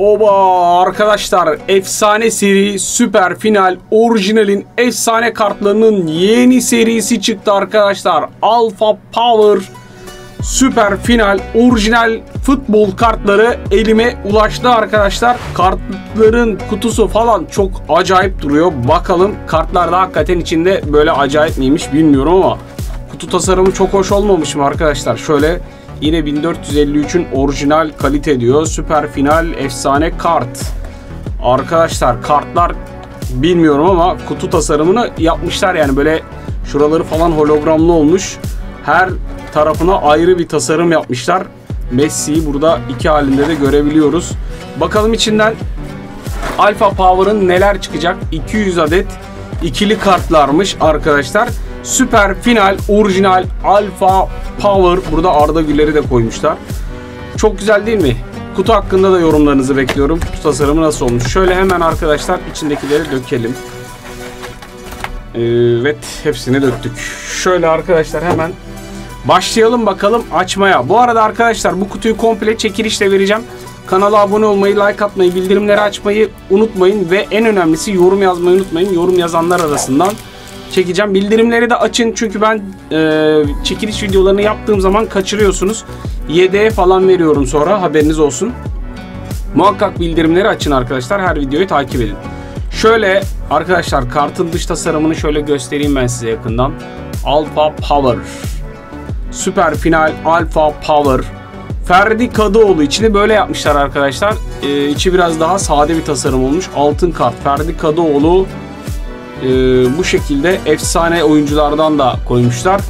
Oba arkadaşlar efsane seri süper final orijinalin efsane kartlarının yeni serisi çıktı arkadaşlar. Alpha Power süper final orijinal futbol kartları elime ulaştı arkadaşlar. Kartların kutusu falan çok acayip duruyor. Bakalım kartlar da hakikaten içinde böyle acayip miymiş bilmiyorum ama kutu tasarımı çok hoş olmamış mı arkadaşlar? Şöyle Yine 1453'ün orijinal kalite diyor. Süper final efsane kart. Arkadaşlar kartlar bilmiyorum ama kutu tasarımını yapmışlar yani böyle şuraları falan hologramlı olmuş. Her tarafına ayrı bir tasarım yapmışlar. Messi'yi burada iki halinde de görebiliyoruz. Bakalım içinden Alpha Power'ın neler çıkacak? 200 adet ikili kartlarmış arkadaşlar. Süper final orijinal Alpha Power. Burada Arda Güler'i de koymuşlar. Çok güzel değil mi? Kutu hakkında da yorumlarınızı bekliyorum. Kutu tasarımı nasıl olmuş? Şöyle hemen arkadaşlar içindekileri dökelim. Evet hepsini döktük. Şöyle arkadaşlar hemen başlayalım bakalım açmaya. Bu arada arkadaşlar bu kutuyu komple çekilişle vereceğim. Kanala abone olmayı, like atmayı, bildirimleri açmayı unutmayın ve en önemlisi yorum yazmayı unutmayın. Yorum yazanlar arasından çekeceğim. Bildirimleri de açın çünkü ben e, çekiliş videolarını yaptığım zaman kaçırıyorsunuz. Yedeğe falan veriyorum sonra haberiniz olsun. Muhakkak bildirimleri açın arkadaşlar. Her videoyu takip edin. Şöyle arkadaşlar kartın dış tasarımını şöyle göstereyim ben size yakından. Alpha Power. Süper final Alpha Power. Ferdi Kadıoğlu içini böyle yapmışlar arkadaşlar. Ee, içi biraz daha sade bir tasarım olmuş. Altın kart Ferdi Kadıoğlu e, bu şekilde efsane oyunculardan da koymuşlar.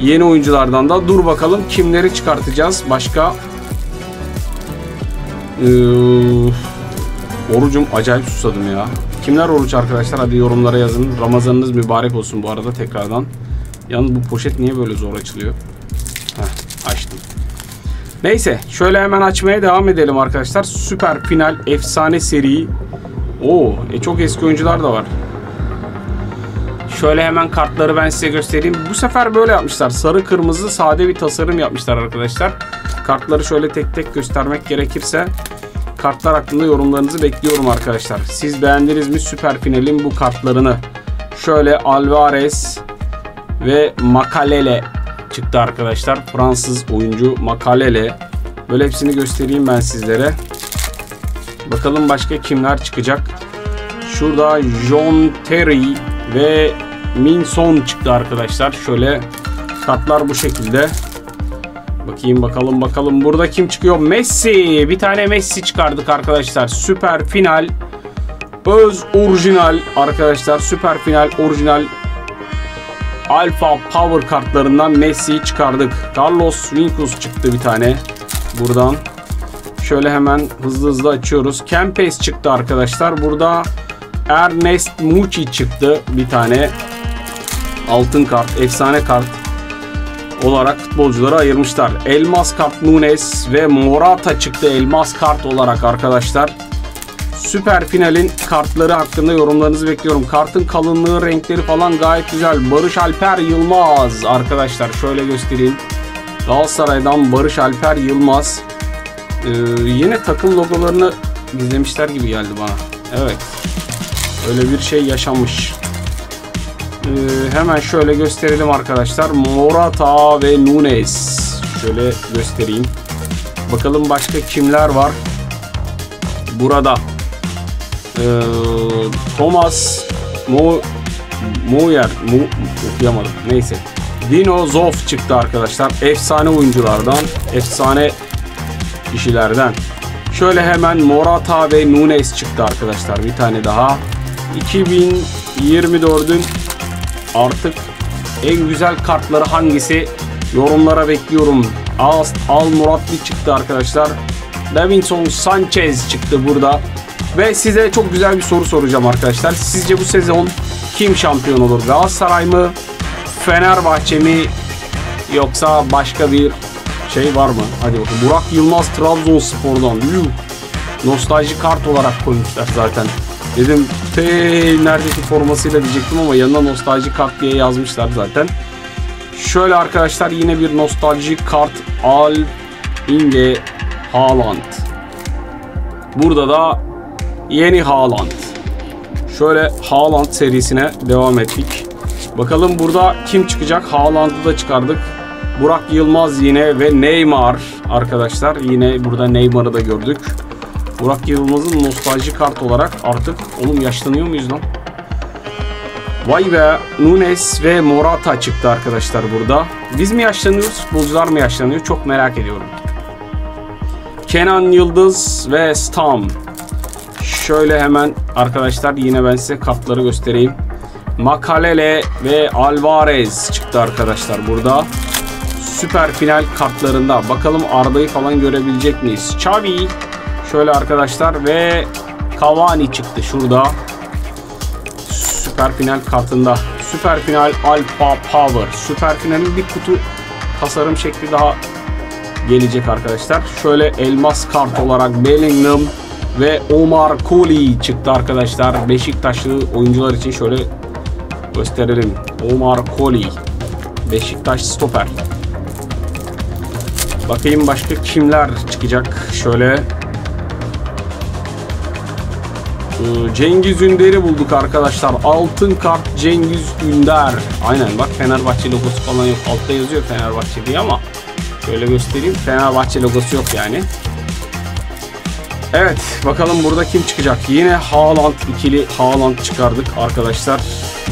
Yeni oyunculardan da. Dur bakalım kimleri çıkartacağız. Başka ee, orucum acayip susadım ya. Kimler oruç arkadaşlar? Hadi yorumlara yazın. Ramazanınız mübarek olsun bu arada tekrardan. Yalnız bu poşet niye böyle zor açılıyor? Heh, açtım. Neyse şöyle hemen açmaya devam edelim arkadaşlar. Süper final efsane seri. Oo, e çok eski oyuncular da var. Şöyle hemen kartları ben size göstereyim. Bu sefer böyle yapmışlar. Sarı kırmızı sade bir tasarım yapmışlar arkadaşlar. Kartları şöyle tek tek göstermek gerekirse kartlar hakkında yorumlarınızı bekliyorum arkadaşlar. Siz beğendiniz mi süper finalin bu kartlarını? Şöyle Alvarez ve Makalele çıktı arkadaşlar. Fransız oyuncu Makalele. Böyle hepsini göstereyim ben sizlere. Bakalım başka kimler çıkacak. Şurada John Terry ve Minson çıktı arkadaşlar. Şöyle kartlar bu şekilde. Bakayım bakalım bakalım. Burada kim çıkıyor? Messi. Bir tane Messi çıkardık arkadaşlar. Süper final. Öz orijinal arkadaşlar. Süper final orijinal Alpha Power kartlarından Messi'yi çıkardık. Carlos Vinicius çıktı bir tane. Buradan. Şöyle hemen hızlı hızlı açıyoruz. Kempes çıktı arkadaşlar. Burada Ernest Muçi çıktı bir tane. Altın kart, efsane kart olarak futbolcuları ayırmışlar. Elmas kart Nunes ve Morata çıktı elmas kart olarak arkadaşlar. Süper finalin kartları hakkında yorumlarınızı bekliyorum. Kartın kalınlığı, renkleri falan gayet güzel. Barış Alper Yılmaz arkadaşlar şöyle göstereyim. Galatasaray'dan Barış Alper Yılmaz. Ee, yine takım logolarını gizlemişler gibi geldi bana. Evet. Öyle bir şey yaşanmış. Ee, hemen şöyle gösterelim arkadaşlar. Morata ve Nunes. Şöyle göstereyim. Bakalım başka kimler var. Burada ee, Thomas Mo Moyer Mo okuyamadım. Neyse. Dino Zoff çıktı arkadaşlar. Efsane oyunculardan, efsane kişilerden. Şöyle hemen Morata ve Nunes çıktı arkadaşlar. Bir tane daha. 2024'ün artık en güzel kartları hangisi? Yorumlara bekliyorum. Al, Al Muratlı çıktı arkadaşlar. Davinson Sanchez çıktı burada. Ve size çok güzel bir soru soracağım arkadaşlar. Sizce bu sezon kim şampiyon olur? Galatasaray mı? Fenerbahçe mi? Yoksa başka bir şey var mı? Hadi bakalım. Burak Yılmaz Trabzonspor'dan. Yuh. Nostalji kart olarak koymuşlar zaten. Dedim te neredeki formasıyla diyecektim ama yanına nostalji kart diye yazmışlar zaten. Şöyle arkadaşlar yine bir nostalji kart Al Inge Haaland. Burada da yeni Haaland. Şöyle Haaland serisine devam ettik. Bakalım burada kim çıkacak? Haaland'ı da çıkardık. Burak Yılmaz yine ve Neymar arkadaşlar. Yine burada Neymar'ı da gördük. Burak Yılmaz'ın nostalji kart olarak artık oğlum yaşlanıyor muyuz lan? Vay be Nunes ve Morata çıktı arkadaşlar burada. Biz mi yaşlanıyoruz futbolcular mı yaşlanıyor çok merak ediyorum. Kenan Yıldız ve Stam. Şöyle hemen arkadaşlar yine ben size kartları göstereyim. Makalele ve Alvarez çıktı arkadaşlar burada. Süper final kartlarında. Bakalım Arda'yı falan görebilecek miyiz? Xavi şöyle arkadaşlar ve Cavani çıktı şurada. Süper final kartında. Süper final Alpha Power. Süper finalin bir kutu tasarım şekli daha gelecek arkadaşlar. Şöyle elmas kart olarak Bellingham ve Omar Koli çıktı arkadaşlar. Beşiktaşlı oyuncular için şöyle gösterelim. Omar Koli. Beşiktaş stoper. Bakayım başka kimler çıkacak. Şöyle Cengiz Ünder'i bulduk arkadaşlar. Altın kart Cengiz Ünder. Aynen bak Fenerbahçe logosu falan yok. Altta yazıyor Fenerbahçe diye ama şöyle göstereyim. Fenerbahçe logosu yok yani. Evet bakalım burada kim çıkacak. Yine Haaland ikili Haaland çıkardık arkadaşlar.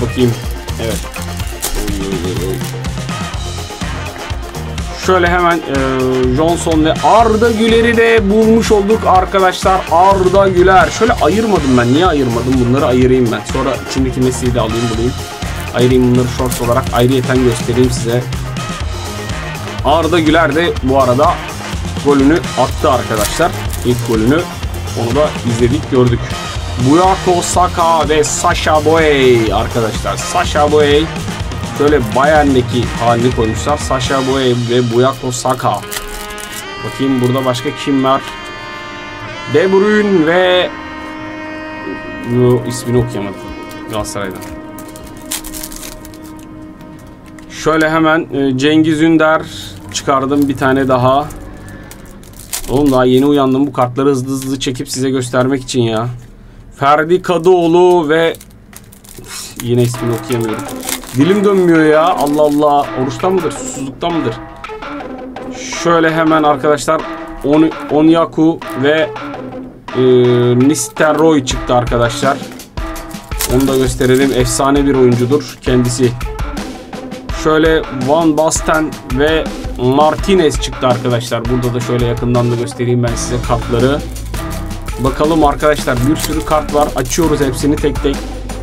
Bakayım. Evet. Şöyle hemen e, Johnson ve Arda Güler'i de bulmuş olduk arkadaşlar. Arda Güler. Şöyle ayırmadım ben. Niye ayırmadım? Bunları ayırayım ben. Sonra içindeki Messi'yi de alayım bulayım. Ayırayım bunları shorts olarak ayrıyeten göstereyim size. Arda Güler de bu arada golünü attı arkadaşlar. İlk golünü. Onu da izledik gördük. Buyato Saka ve Sasha Boey arkadaşlar. Sasha Boey şöyle Bayern'deki halini koymuşlar. Sasha Boey ve Buyato Saka. Bakayım burada başka kim var? De Bruyne ve Yo, ismini okuyamadım. Galatasaray'dan. Şöyle hemen e, Cengiz Ünder çıkardım bir tane daha. Oğlum daha yeni uyandım bu kartları hızlı hızlı çekip size göstermek için ya. Ferdi Kadıoğlu ve yine ismini okuyamıyorum. Dilim dönmüyor ya. Allah Allah. Oruçtan mıdır? Susuzluktan mıdır? Şöyle hemen arkadaşlar On Onyaku ve e, Nisteroy çıktı arkadaşlar. Onu da gösterelim. Efsane bir oyuncudur kendisi. Şöyle Van Basten ve Martinez çıktı arkadaşlar. Burada da şöyle yakından da göstereyim ben size kartları. Bakalım arkadaşlar bir sürü kart var. Açıyoruz hepsini tek tek.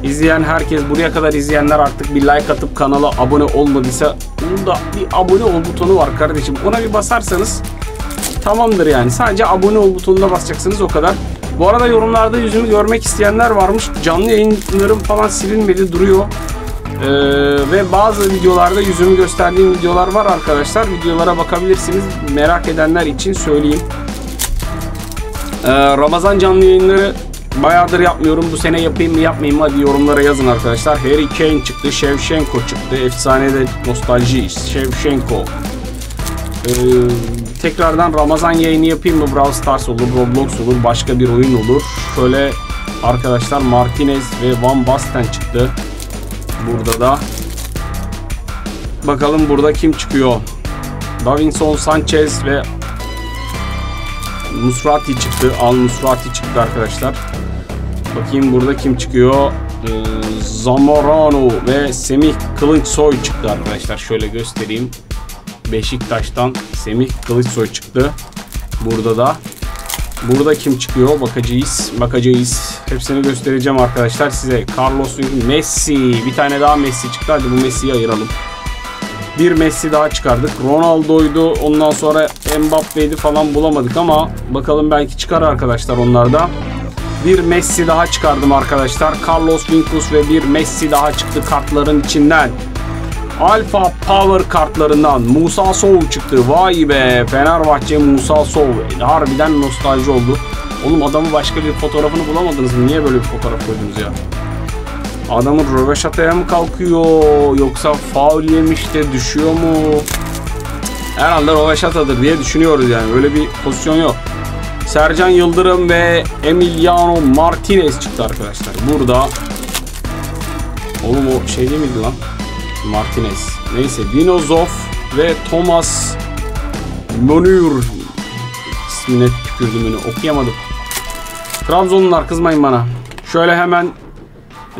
İzleyen herkes buraya kadar izleyenler artık bir like atıp kanala abone olmadıysa bunda bir abone ol butonu var kardeşim. Ona bir basarsanız tamamdır yani. Sadece abone ol butonuna basacaksınız o kadar. Bu arada yorumlarda yüzümü görmek isteyenler varmış. Canlı yayınlarım falan silinmedi duruyor. Ee, ve bazı videolarda yüzümü gösterdiğim videolar var arkadaşlar. Videolara bakabilirsiniz. Merak edenler için söyleyeyim. Ee, Ramazan canlı yayınları bayağıdır yapmıyorum. Bu sene yapayım mı yapmayayım mı hadi yorumlara yazın arkadaşlar. Harry Kane çıktı. Shevchenko çıktı. Efsane de nostalji. Shevchenko. Ee, tekrardan Ramazan yayını yapayım mı? Brawl Stars olur, Roblox olur, başka bir oyun olur. Şöyle arkadaşlar Martinez ve Van Basten çıktı. Burada da. Bakalım burada kim çıkıyor? Davinson Sanchez ve Musrati çıktı. Al Musrati çıktı arkadaşlar. Bakayım burada kim çıkıyor? Ee, Zamorano ve Semih Kılıçsoy çıktı arkadaşlar. Şöyle göstereyim. Beşiktaş'tan Semih Kılıçsoy çıktı. Burada da. Burada kim çıkıyor? Bakacağız. Bakacağız. Hepsini göstereceğim arkadaşlar size. Carlos Messi. Bir tane daha Messi çıktı. Hadi bu Messi'yi ayıralım. Bir Messi daha çıkardık. Ronaldo'ydu. Ondan sonra Mbappe'ydi falan bulamadık ama bakalım belki çıkar arkadaşlar onlarda. Bir Messi daha çıkardım arkadaşlar. Carlos Vinicius ve bir Messi daha çıktı kartların içinden. Alfa Power kartlarından Musa Sow çıktı. Vay be Fenerbahçe Musa Sow. Harbiden nostalji oldu. Oğlum adamı başka bir fotoğrafını bulamadınız mı? Niye böyle bir fotoğraf koydunuz ya? Adamın röveşataya mı kalkıyor? Yoksa faul yemiş de düşüyor mu? Herhalde röveşatadır diye düşünüyoruz yani. Öyle bir pozisyon yok. Sercan Yıldırım ve Emiliano Martinez çıktı arkadaşlar. Burada Oğlum o şey değil miydi lan? Martinez. Neyse Dinozov ve Thomas Monur ismine tükürdüm beni okuyamadım. Trabzonlular kızmayın bana. Şöyle hemen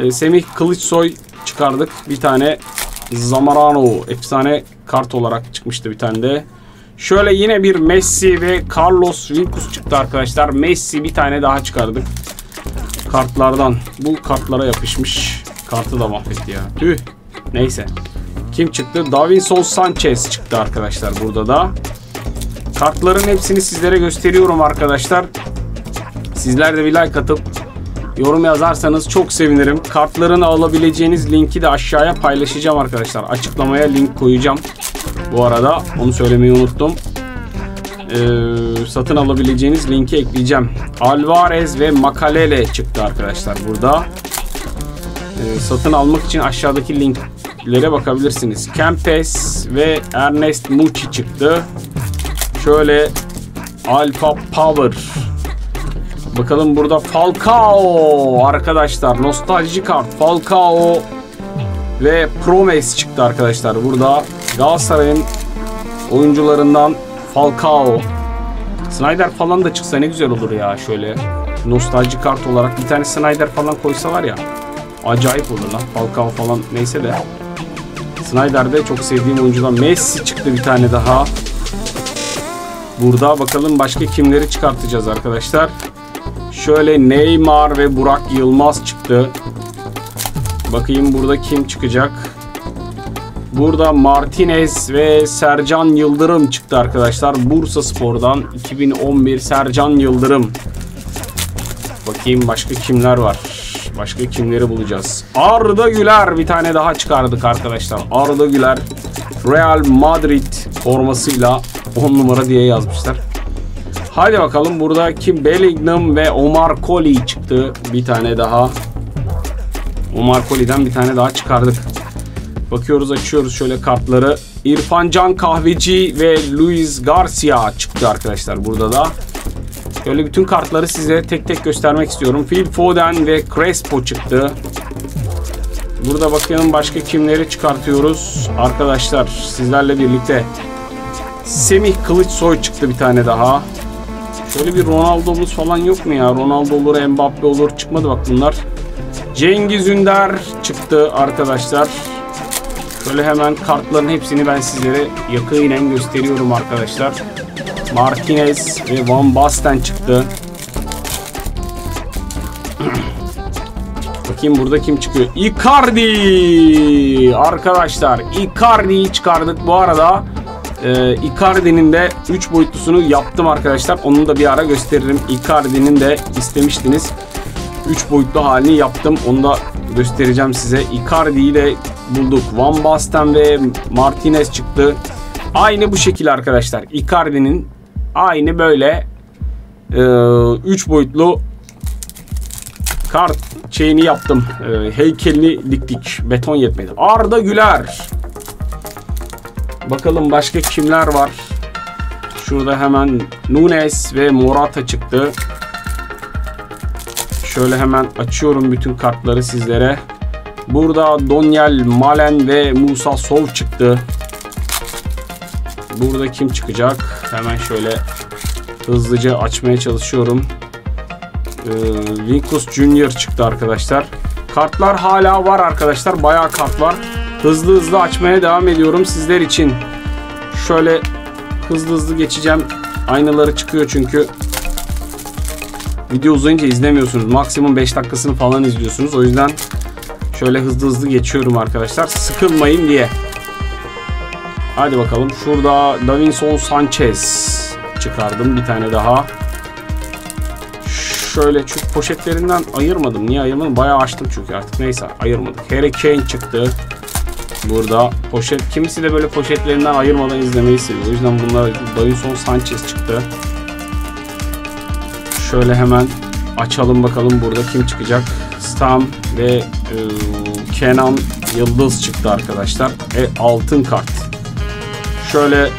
e, Semih Kılıçsoy çıkardık. Bir tane Zamarano efsane kart olarak çıkmıştı bir tane de. Şöyle yine bir Messi ve Carlos Vinicius çıktı arkadaşlar. Messi bir tane daha çıkardık. Kartlardan. Bu kartlara yapışmış. Kartı da mahvetti ya. Tüh. Neyse. Kim çıktı? Davinson Sanchez çıktı arkadaşlar burada da. Kartların hepsini sizlere gösteriyorum arkadaşlar. Sizler de bir like atıp yorum yazarsanız çok sevinirim. Kartların alabileceğiniz linki de aşağıya paylaşacağım arkadaşlar. Açıklamaya link koyacağım. Bu arada onu söylemeyi unuttum. Ee, satın alabileceğiniz linki ekleyeceğim. Alvarez ve Makalele çıktı arkadaşlar burada. Ee, satın almak için aşağıdaki linklere bakabilirsiniz. Kempes ve Ernest Muçi çıktı. Şöyle Alpha Power. Bakalım burada Falcao arkadaşlar. Nostalji kart. Falcao ve Promes çıktı arkadaşlar. Burada Galatasaray'ın oyuncularından Falcao. Snyder falan da çıksa ne güzel olur ya şöyle. Nostalji kart olarak bir tane Snyder falan koysalar ya. Acayip olur lan. Falcao falan neyse de. Snyder'de çok sevdiğim oyuncudan Messi çıktı bir tane daha. Burada bakalım başka kimleri çıkartacağız arkadaşlar. Şöyle Neymar ve Burak Yılmaz çıktı. Bakayım burada kim çıkacak. Burada Martinez ve Sercan Yıldırım çıktı arkadaşlar. Bursa Spor'dan 2011 Sercan Yıldırım. Bakayım başka kimler var. Başka kimleri bulacağız. Arda Güler bir tane daha çıkardık arkadaşlar. Arda Güler Real Madrid formasıyla 10 numara diye yazmışlar. Hadi bakalım burada kim Bellingham ve Omar Colley çıktı. Bir tane daha. Omar Colley'den bir tane daha çıkardık. Bakıyoruz açıyoruz şöyle kartları. İrfan Can Kahveci ve Luis Garcia çıktı arkadaşlar burada da. Şöyle bütün kartları size tek tek göstermek istiyorum. Phil Foden ve Crespo çıktı. Burada bakalım başka kimleri çıkartıyoruz. Arkadaşlar sizlerle birlikte Semih Kılıçsoy çıktı bir tane daha. Şöyle bir Ronaldo'muz falan yok mu ya? Ronaldo olur, Mbappe olur. Çıkmadı bak bunlar. Cengiz Ünder çıktı arkadaşlar. Şöyle hemen kartların hepsini ben sizlere yakinen gösteriyorum arkadaşlar. Martinez ve Van Basten çıktı. Bakayım burada kim çıkıyor? Icardi! Arkadaşlar Icardi'yi çıkardık. Bu arada e, Icardi'nin de 3 boyutlusunu yaptım arkadaşlar. Onu da bir ara gösteririm. Icardi'nin de istemiştiniz. 3 boyutlu halini yaptım. Onu da göstereceğim size. Icardi'yi de bulduk. Van Basten ve Martinez çıktı. Aynı bu şekil arkadaşlar. Icardi'nin aynı böyle 3 e, boyutlu kart şeyini yaptım. E, heykelini diktik. Beton yetmedi. Arda Güler. Bakalım başka kimler var. Şurada hemen Nunes ve Morata çıktı. Şöyle hemen açıyorum bütün kartları sizlere. Burada Donyel Malen ve Musa Sov çıktı. Burada kim çıkacak? Hemen şöyle hızlıca açmaya çalışıyorum. Ee, Vinkus Junior çıktı arkadaşlar. Kartlar hala var arkadaşlar. Bayağı kart var. Hızlı hızlı açmaya devam ediyorum sizler için. Şöyle hızlı hızlı geçeceğim. Aynaları çıkıyor çünkü. Video uzayınca izlemiyorsunuz. Maksimum 5 dakikasını falan izliyorsunuz. O yüzden şöyle hızlı hızlı geçiyorum arkadaşlar. Sıkılmayın diye. Hadi bakalım. Şurada Davinson Sanchez çıkardım. Bir tane daha. Şöyle çünkü poşetlerinden ayırmadım. Niye ayırmadım? Bayağı açtım çünkü artık. Neyse ayırmadık. Harry Kane çıktı. Burada poşet. Kimisi de böyle poşetlerinden ayırmadan izlemeyi seviyor. O yüzden bunlar Davinson Sanchez çıktı. Şöyle hemen açalım bakalım burada kim çıkacak. Stam ve e, Kenan Yıldız çıktı arkadaşlar. E, altın kart. Şöyle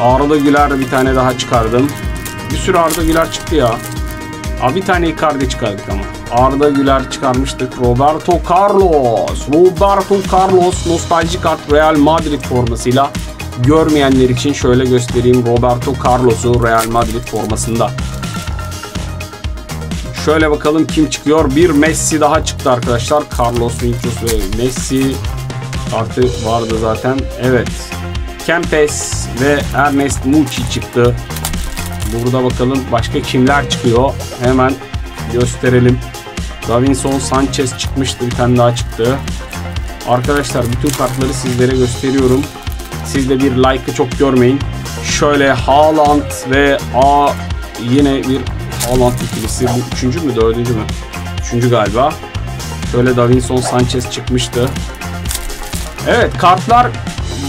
Arda Güler bir tane daha çıkardım. Bir sürü Arda Güler çıktı ya. Abi bir tane Icardi çıkardık ama. Arda Güler çıkarmıştık. Roberto Carlos. Roberto Carlos nostaljik kart Real Madrid formasıyla. Görmeyenler için şöyle göstereyim. Roberto Carlos'u Real Madrid formasında. Şöyle bakalım kim çıkıyor. Bir Messi daha çıktı arkadaşlar. Carlos Vinicius ve Messi artı vardı zaten. Evet. Kempes ve Ernest Muçi çıktı. Burada bakalım başka kimler çıkıyor. Hemen gösterelim. Davinson Sanchez çıkmıştı. Bir tane daha çıktı. Arkadaşlar bütün kartları sizlere gösteriyorum. Siz de bir like'ı çok görmeyin. Şöyle Haaland ve A yine bir Haaland ikilisi. Bu üçüncü mü dördüncü mü? Üçüncü galiba. Şöyle Davinson Sanchez çıkmıştı. Evet kartlar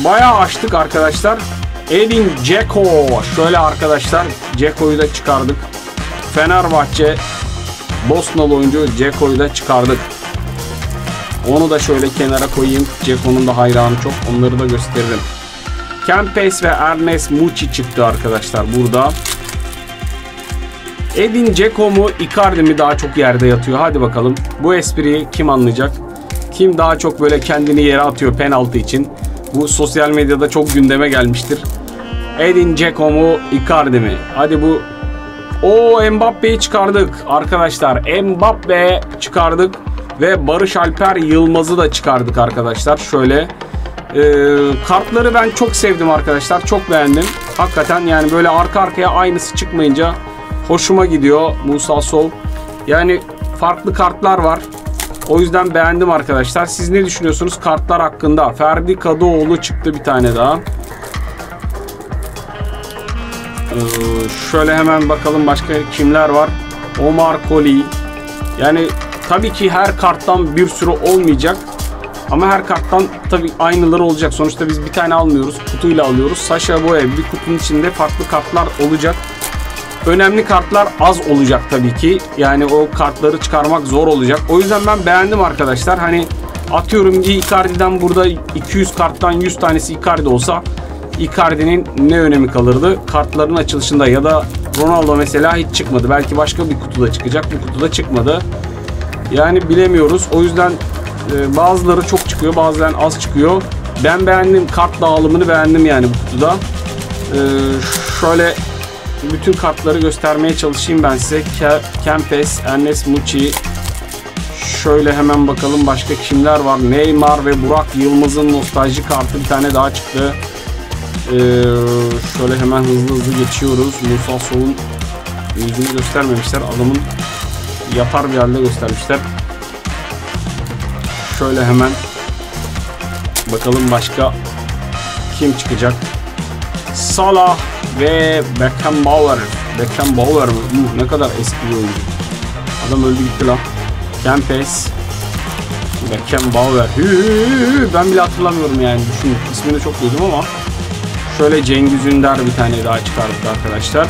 bayağı açtık arkadaşlar. Edin Dzeko. Şöyle arkadaşlar Dzeko'yu da çıkardık. Fenerbahçe Bosnalı oyuncu Dzeko'yu da çıkardık. Onu da şöyle kenara koyayım. Dzeko'nun da hayranı çok. Onları da gösteririm. Kempes ve Ernest Muçi çıktı arkadaşlar burada. Edin Dzeko mu Icardi mi daha çok yerde yatıyor? Hadi bakalım. Bu espriyi kim anlayacak? Kim daha çok böyle kendini yere atıyor penaltı için? Bu sosyal medyada çok gündeme gelmiştir. Edin Dzeko mu Icardi mi? Hadi bu o Mbappe'yi çıkardık arkadaşlar. Mbappe çıkardık ve Barış Alper Yılmaz'ı da çıkardık arkadaşlar. Şöyle e, kartları ben çok sevdim arkadaşlar. Çok beğendim. Hakikaten yani böyle arka arkaya aynısı çıkmayınca hoşuma gidiyor Musa Sol. Yani farklı kartlar var. O yüzden beğendim arkadaşlar. Siz ne düşünüyorsunuz kartlar hakkında? Ferdi Kadıoğlu çıktı bir tane daha. Ee, şöyle hemen bakalım başka kimler var. Omar Koli. Yani tabii ki her karttan bir sürü olmayacak. Ama her karttan tabii aynıları olacak. Sonuçta biz bir tane almıyoruz. Kutuyla alıyoruz. Sasha Boye bir kutunun içinde farklı kartlar olacak. Önemli kartlar az olacak tabii ki. Yani o kartları çıkarmak zor olacak. O yüzden ben beğendim arkadaşlar. Hani atıyorum ki Icardi'den burada 200 karttan 100 tanesi Icardi olsa Icardi'nin ne önemi kalırdı? Kartların açılışında ya da Ronaldo mesela hiç çıkmadı. Belki başka bir kutuda çıkacak. Bu kutuda çıkmadı. Yani bilemiyoruz. O yüzden e, bazıları çok çıkıyor, bazen az çıkıyor. Ben beğendim. Kart dağılımını beğendim yani bu kutuda. E, şöyle bütün kartları göstermeye çalışayım ben size. Kempes, Enes Muçi. Şöyle hemen bakalım başka kimler var. Neymar ve Burak Yılmaz'ın nostalji kartı bir tane daha çıktı. Ee, şöyle hemen hızlı hızlı geçiyoruz. Musa Sol'un yüzünü göstermemişler. Adamın yatar bir halde göstermişler. Şöyle hemen bakalım başka kim çıkacak. Salah ve Beckenbauer. Beckenbauer mı? Uh, ne kadar eski bir oyuncu. Adam öldü gitti lan. Kempes. Beckenbauer. Hü, hü, hü. Ben bile hatırlamıyorum yani. Düşün. İsmini çok duydum ama. Şöyle Cengiz Ünder bir tane daha çıkardık arkadaşlar.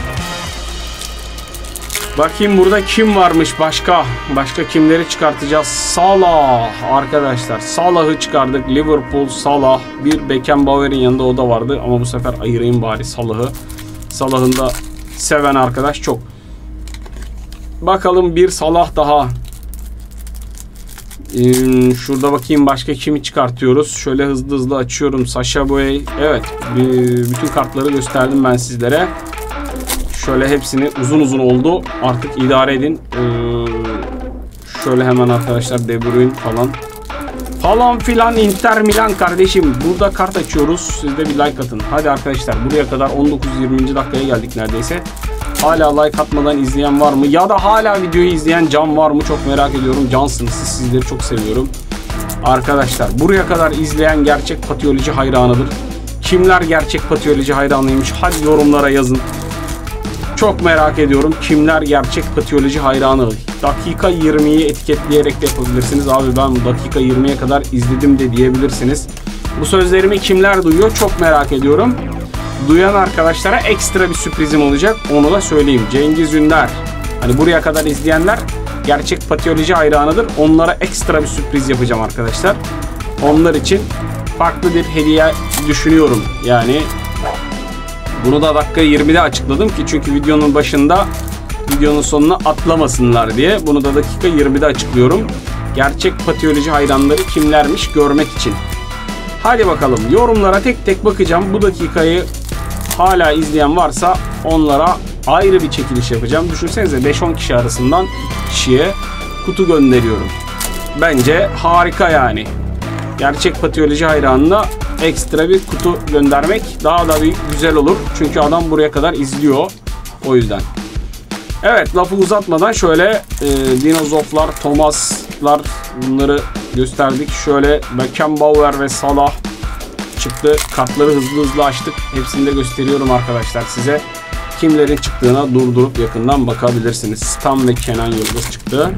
Bakayım burada kim varmış başka? Başka kimleri çıkartacağız? Salah arkadaşlar. Salah'ı çıkardık. Liverpool Salah. Bir Beckenbauer'in yanında o da vardı. Ama bu sefer ayırayım bari Salah'ı. Salah'ın da seven arkadaş çok. Bakalım bir Salah daha. Ee, şurada bakayım başka kimi çıkartıyoruz. Şöyle hızlı hızlı açıyorum. Sasha Boy. Evet. Bütün kartları gösterdim ben sizlere. Şöyle hepsini uzun uzun oldu. Artık idare edin. Ee, şöyle hemen arkadaşlar De Bruyne falan. Falan filan Inter Milan kardeşim. Burada kart açıyoruz. Siz de bir like atın. Hadi arkadaşlar buraya kadar 19-20. dakikaya geldik neredeyse. Hala like atmadan izleyen var mı? Ya da hala videoyu izleyen can var mı? Çok merak ediyorum. Cansınız siz. Sizleri çok seviyorum. Arkadaşlar buraya kadar izleyen gerçek patiyoloji hayranıdır. Kimler gerçek patiyoloji hayranıymış? Hadi yorumlara yazın. Çok merak ediyorum kimler gerçek patiyoloji hayranı. Dakika 20'yi etiketleyerek de yapabilirsiniz. Abi ben dakika 20'ye kadar izledim de diyebilirsiniz. Bu sözlerimi kimler duyuyor çok merak ediyorum. Duyan arkadaşlara ekstra bir sürprizim olacak. Onu da söyleyeyim. Cengiz Ünder. Hani buraya kadar izleyenler gerçek patiyoloji hayranıdır. Onlara ekstra bir sürpriz yapacağım arkadaşlar. Onlar için farklı bir hediye düşünüyorum. Yani Bunu da dakika 20'de açıkladım ki çünkü videonun başında videonun sonuna atlamasınlar diye. Bunu da dakika 20'de açıklıyorum. Gerçek patiyoloji hayranları kimlermiş görmek için. Hadi bakalım yorumlara tek tek bakacağım. Bu dakikayı hala izleyen varsa onlara ayrı bir çekiliş yapacağım. Düşünsenize 5-10 kişi arasından kişiye kutu gönderiyorum. Bence harika yani. Gerçek patiyoloji hayranına ekstra bir kutu göndermek daha da bir güzel olur. Çünkü adam buraya kadar izliyor. O yüzden. Evet lafı uzatmadan şöyle e, dinozoflar, Thomas'lar bunları gösterdik. Şöyle Beckenbauer ve Salah çıktı. Kartları hızlı hızlı açtık. Hepsini de gösteriyorum arkadaşlar size. Kimlerin çıktığına durdurup yakından bakabilirsiniz. Stam ve Kenan Yıldız çıktı.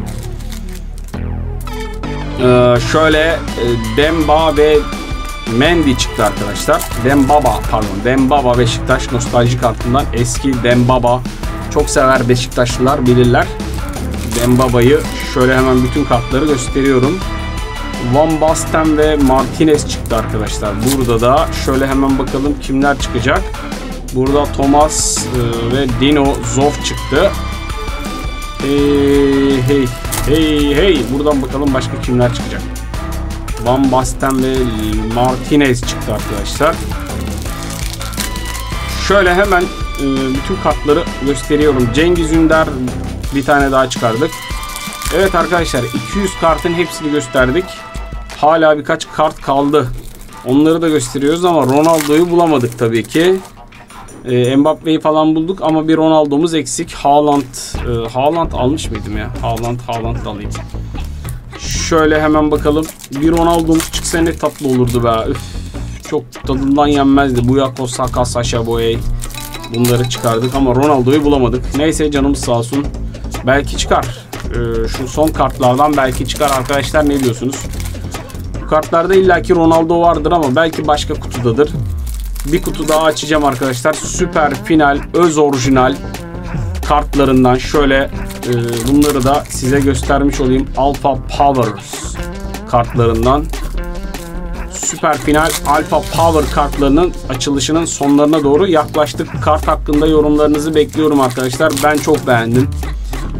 Ee, şöyle e, Demba ve Mendy çıktı arkadaşlar. Dembaba pardon. Dembaba Beşiktaş nostalji kartından eski Dembaba. Çok sever Beşiktaşlılar bilirler. Dembaba'yı şöyle hemen bütün kartları gösteriyorum. Van Basten ve Martinez çıktı arkadaşlar. Burada da şöyle hemen bakalım kimler çıkacak. Burada Thomas e, ve Dino Zoff çıktı. Hey hey hey hey buradan bakalım başka kimler çıkacak. Van Basten ve Martinez çıktı arkadaşlar. Şöyle hemen e, bütün kartları gösteriyorum. Cengiz Ünder bir tane daha çıkardık. Evet arkadaşlar 200 kartın hepsini gösterdik. Hala birkaç kart kaldı. Onları da gösteriyoruz ama Ronaldo'yu bulamadık tabii ki. E, Mbappe'yi falan bulduk ama bir Ronaldo'muz eksik. Haaland, e, Haaland almış mıydım ya? Haaland, Haaland alayım. Şöyle hemen bakalım. Bir Ronaldo'muz çıksa ne tatlı olurdu be. Üf, çok tadından yenmezdi. Buyako, Saka, Sasha Boye. Bunları çıkardık ama Ronaldo'yu bulamadık. Neyse canımız sağ olsun. Belki çıkar. Ee, şu son kartlardan belki çıkar arkadaşlar ne diyorsunuz? Kartlarda illaki Ronaldo vardır ama belki başka kutudadır. Bir kutu daha açacağım arkadaşlar. Süper final öz orijinal kartlarından şöyle e, bunları da size göstermiş olayım. Alpha Powers kartlarından Süper Final Alpha Power kartlarının açılışının sonlarına doğru yaklaştık. Kart hakkında yorumlarınızı bekliyorum arkadaşlar. Ben çok beğendim.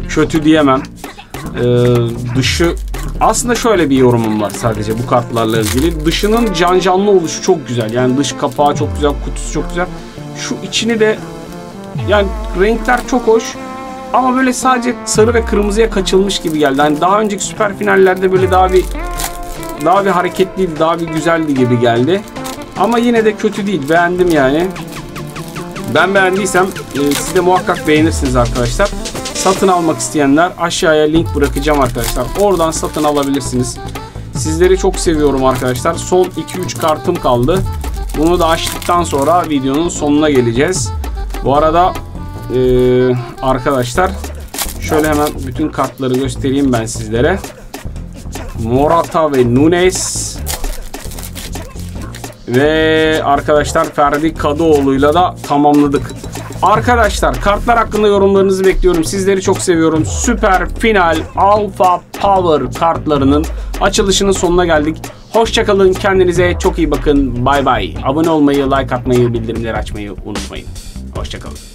Kötü diyemem. Ee, dışı aslında şöyle bir yorumum var sadece bu kartlarla ilgili. Dışının can canlı oluşu çok güzel. Yani dış kapağı çok güzel, kutusu çok güzel. Şu içini de yani renkler çok hoş. Ama böyle sadece sarı ve kırmızıya kaçılmış gibi geldi. Hani daha önceki süper finallerde böyle daha bir daha bir hareketliydi, daha bir güzeldi gibi geldi. Ama yine de kötü değil. Beğendim yani. Ben beğendiysem e, siz de muhakkak beğenirsiniz arkadaşlar. Satın almak isteyenler aşağıya link bırakacağım arkadaşlar. Oradan satın alabilirsiniz. Sizleri çok seviyorum arkadaşlar. Son 2-3 kartım kaldı. Bunu da açtıktan sonra videonun sonuna geleceğiz. Bu arada e, arkadaşlar şöyle hemen bütün kartları göstereyim ben sizlere. Morata ve Nunes ve arkadaşlar Ferdi Kadıoğlu'yla da tamamladık. Arkadaşlar kartlar hakkında yorumlarınızı bekliyorum. Sizleri çok seviyorum. Süper final Alpha Power kartlarının açılışının sonuna geldik. Hoşçakalın. Kendinize çok iyi bakın. Bay bay. Abone olmayı, like atmayı, bildirimleri açmayı unutmayın. Hoşçakalın.